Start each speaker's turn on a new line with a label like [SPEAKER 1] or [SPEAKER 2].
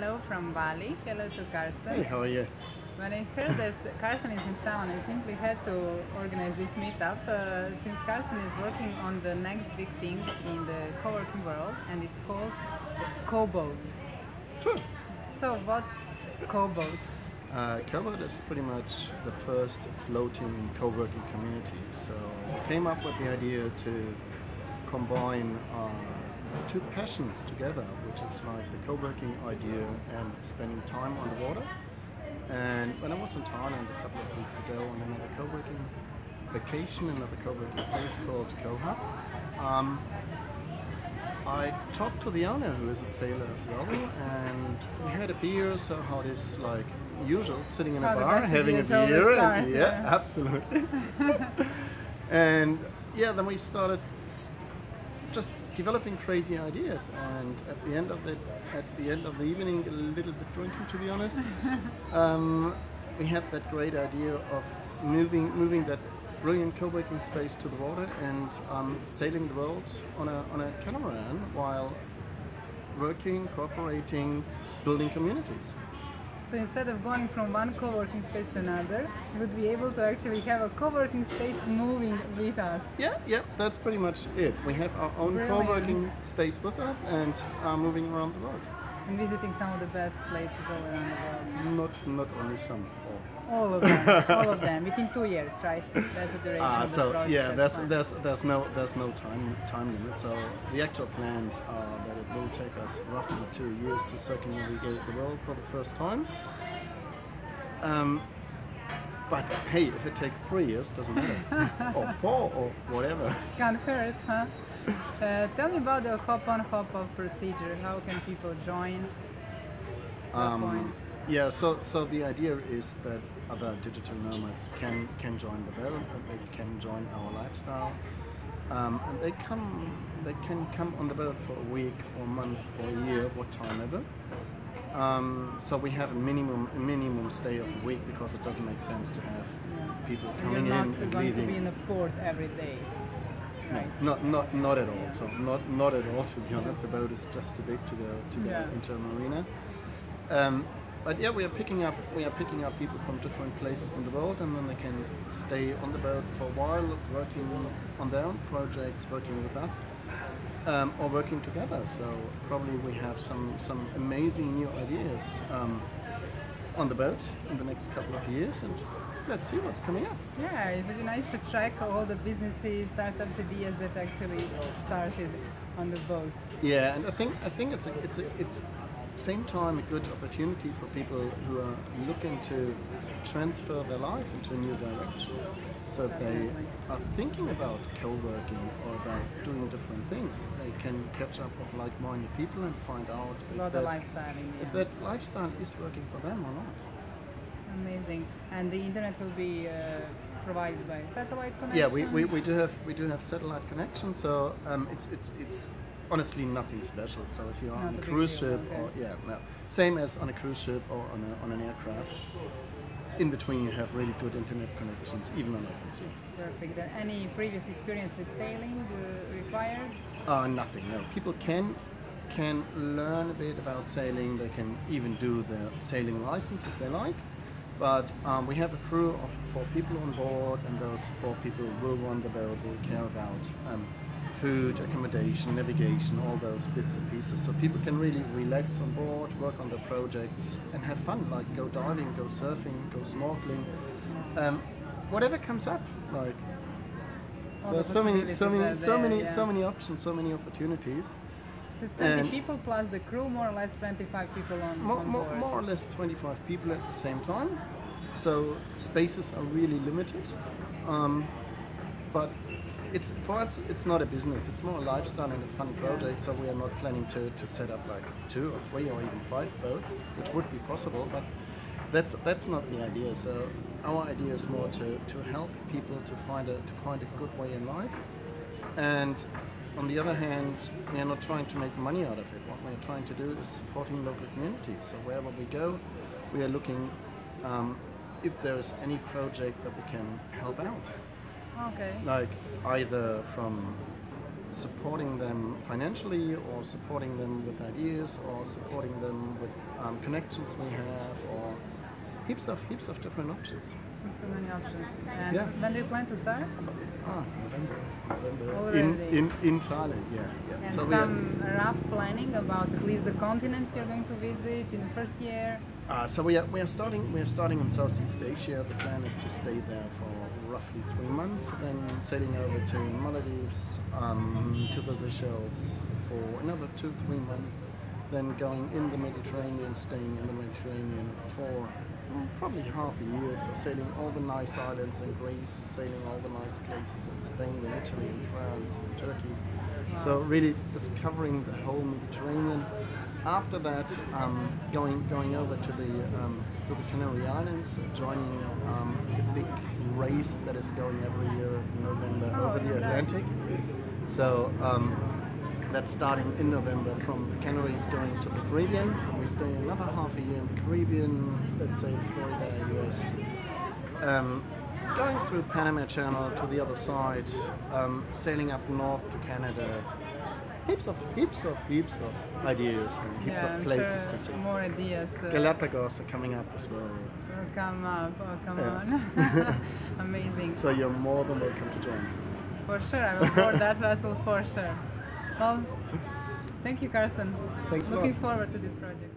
[SPEAKER 1] hello from Bali. Hello to Karsten.
[SPEAKER 2] Hey, how are you?
[SPEAKER 1] When I heard that Karsten is in town, I simply had to organize this meetup uh, since Karsten is working on the next big thing in the co-working world and it's called Coboat.
[SPEAKER 2] Sure.
[SPEAKER 1] So what's Coboat?
[SPEAKER 2] Uh, Coboat is pretty much the first floating co-working community. So we came up with the idea to combine uh, two passions together, which is like the co-working idea and spending time on the water. And when I was in Thailand a couple of weeks ago on another co-working vacation, another co-working place called KoHub, um, I talked to the owner who is a sailor as well, and we had a beer. So how it is like usual, sitting in a
[SPEAKER 1] the
[SPEAKER 2] bar having a beer, and, yeah,
[SPEAKER 1] yeah.
[SPEAKER 2] absolutely. and yeah, then we started just developing crazy ideas, and at the end of the at the end of the evening, a little bit drinking, to be honest. um, we had that great idea of moving moving that brilliant co-working space to the water and um, sailing the world on a on a catamaran while working, cooperating, building communities.
[SPEAKER 1] So instead of going from one co-working space to another, you would be able to actually have a co-working space moving with us.
[SPEAKER 2] Yeah, yeah, that's pretty much it. We have our own
[SPEAKER 1] Brilliant.
[SPEAKER 2] co-working space with us and are moving around the world.
[SPEAKER 1] and visiting some of the best places all around the world.
[SPEAKER 2] Not not only some. all.
[SPEAKER 1] All of them, all of them, within two years, right? That's the duration
[SPEAKER 2] Ah,
[SPEAKER 1] of the
[SPEAKER 2] so
[SPEAKER 1] project.
[SPEAKER 2] yeah,
[SPEAKER 1] that's
[SPEAKER 2] there's there's there's no there's no time time limit. So the actual plans are that it will take us roughly two years to circumnavigate the world for the first time. Um, but hey, if it takes three years, doesn't matter, or four, or whatever.
[SPEAKER 1] Can't hurt, huh? Uh, tell me about the hop on, hop off procedure. How can people join?
[SPEAKER 2] Um, yeah, so so the idea is that other digital nomads can can join the boat, and they can join our lifestyle, um, and they come they can come on the boat for a week, for a month, for a year, what time ever. Um, so we have a minimum a minimum stay of a week because it doesn't make sense to have people coming
[SPEAKER 1] You're
[SPEAKER 2] coming
[SPEAKER 1] not
[SPEAKER 2] in and
[SPEAKER 1] going to be in a port every day, right?
[SPEAKER 2] Not not not at all. So not not at all. To be honest, the boat is just too big to go to go
[SPEAKER 1] Yeah.
[SPEAKER 2] into a marina. Um, but yeah, we are picking up we are picking up people from different places in the world, and then they can stay on the boat for a while, working on their own projects, working with us, um, or working together. So probably we have some some amazing new ideas um, on the boat in the next couple of years, and let's see what's coming up.
[SPEAKER 1] Yeah, it would be nice to track all the businesses, startups, ideas that actually started on the boat.
[SPEAKER 2] Yeah, and I think I think it's a, it's a, it's same time a good opportunity for people who are looking to transfer their life into a new direction. So if they are thinking about co-working or about doing different things, they can catch up with like-minded people and find out if that,
[SPEAKER 1] lifestyle in
[SPEAKER 2] if that lifestyle is working for them or not.
[SPEAKER 1] Amazing. And the internet will be uh, provided by satellite connection?
[SPEAKER 2] Yeah, we, we, we do have we do have satellite connection, so um, it's it's it's honestly nothing special. So if you're
[SPEAKER 1] Not
[SPEAKER 2] on
[SPEAKER 1] a
[SPEAKER 2] cruise
[SPEAKER 1] deal,
[SPEAKER 2] ship
[SPEAKER 1] okay.
[SPEAKER 2] or yeah, no, same as on a cruise ship or on, a, on an aircraft. In between, you have really good internet connections, even on open sea.
[SPEAKER 1] Perfect. Any previous experience with sailing uh, required?
[SPEAKER 2] Uh, nothing. No, people can can learn a bit about sailing. They can even do the sailing license if they like. But um, we have a crew of four people on board, and those four people will run the boat. Will care about um, food, accommodation, navigation, all those bits and pieces. So people can really relax on board, work on their projects, and have fun. Like go diving, go surfing, go snorkeling, um, whatever comes up. Like
[SPEAKER 1] All
[SPEAKER 2] there's
[SPEAKER 1] the
[SPEAKER 2] so many, so many, so
[SPEAKER 1] there,
[SPEAKER 2] many,
[SPEAKER 1] yeah.
[SPEAKER 2] so many options, so many opportunities.
[SPEAKER 1] So 20
[SPEAKER 2] and-
[SPEAKER 1] people plus the crew, more or less 25 people on,
[SPEAKER 2] More,
[SPEAKER 1] on
[SPEAKER 2] more,
[SPEAKER 1] board.
[SPEAKER 2] more or less 25 people at the same time. So spaces are really limited. Um, but it's for us, it's not a business. It's more a lifestyle and a fun project. So we are not planning to, to set up like two or three or even five boats, which would be possible. But that's that's not the idea. So our idea is more to, to help people to find a to find a good way in life. And on the other hand, we are not trying to make money out of it. What we're trying to do is supporting local communities. So wherever we go, we are looking um, if there is any project that we can help out.
[SPEAKER 1] Okay.
[SPEAKER 2] Like either from supporting them financially, or supporting them with ideas, or supporting them with um, connections we have, or heaps of heaps of different options.
[SPEAKER 1] So many options. And
[SPEAKER 2] Yeah.
[SPEAKER 1] when do you plan to start?
[SPEAKER 2] Ah, November, November.
[SPEAKER 1] Already.
[SPEAKER 2] In, in in Thailand, yeah, yeah.
[SPEAKER 1] And
[SPEAKER 2] So we are-
[SPEAKER 1] rough planning about at least the continents you're going to visit in the first year.
[SPEAKER 2] Uh, so we are, we are starting we are starting in Southeast Asia. The plan is to stay there for roughly three months, then sailing over to Maldives, um, to the Seychelles for another two three months, then going in the Mediterranean, staying in the Mediterranean for mm, probably half a year. So sailing all the nice islands in Greece, sailing all the nice places in Spain, in Italy, in France, in Turkey. So really discovering the whole Mediterranean. After that, um, going going over to the um, to the Canary Islands, joining um, the big race that is going every year in November over the Atlantic. So um, that's starting in November from the Canaries going to the Caribbean. We stay another half a year in the Caribbean, let's say Florida, US. Um, going through Panama Channel to the other side, um, sailing up north to Canada. Heaps of heaps of heaps of ideas and heaps
[SPEAKER 1] yeah,
[SPEAKER 2] of places
[SPEAKER 1] sure
[SPEAKER 2] to see.
[SPEAKER 1] More ideas. Uh,
[SPEAKER 2] Galapagos are coming up as well.
[SPEAKER 1] will come up. Oh, come
[SPEAKER 2] Yeah.
[SPEAKER 1] on. Amazing.
[SPEAKER 2] So you're more than welcome to join.
[SPEAKER 1] For sure, I will board that vessel for sure. Well, thank you, Karsten.
[SPEAKER 2] Thanks a
[SPEAKER 1] Looking forward to this project.